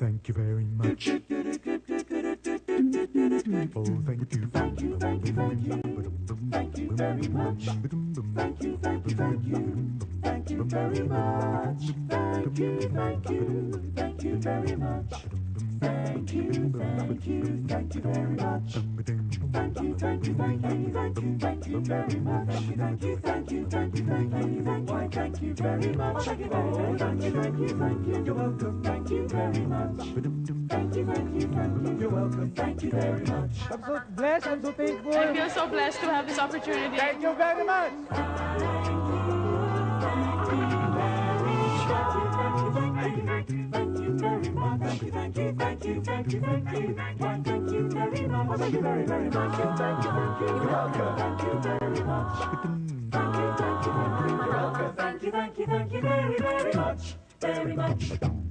Thank you very much. Oh, thank you. Thank you, thank you, thank you. Thank you very much. Thank you, thank you, thank you. Thank you very much. Thank you, thank you. Thank you very much. Thank you, thank you, thank you very much. Thank you, thank you, thank you, thank you, thank you very much. Thank you, thank you, thank you, thank you, thank you, thank you very much. Thank you, thank you, thank you, thank you. You're welcome. Thank you very much. Thank you, thank you, thank you. You're welcome. Thank you very much. I'm so blessed, I'm so thankful. I feel so blessed to have this opportunity. Thank you very much. Thank you, thank you, thank you, thank you, thank you. Very much. Thank you very, very much. Thank you, thank you. You're welcome. Thank you very much. Thank you, thank you. You're welcome. Thank you, thank you, thank you very, very much. Very much.